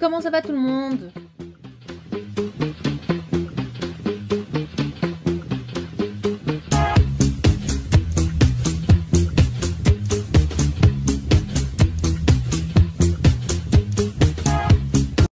Comment ça va tout le monde?